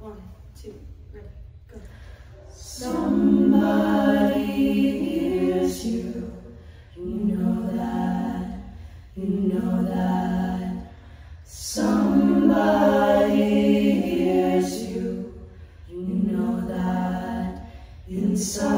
One, two, ready, go. Somebody hears you. You know that. You know that. Somebody hears you. You know that. Inside.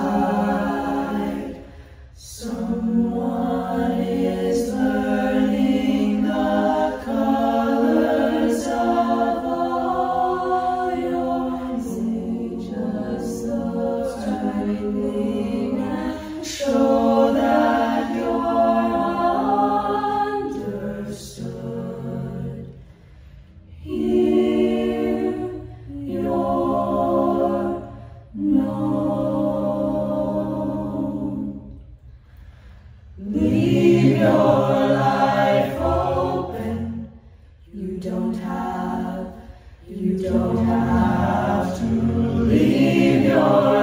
You don't have, you don't have to leave your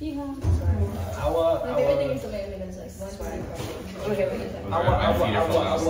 Yeah. Our, our, our,